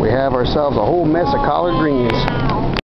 We have ourselves a whole mess of collard greens.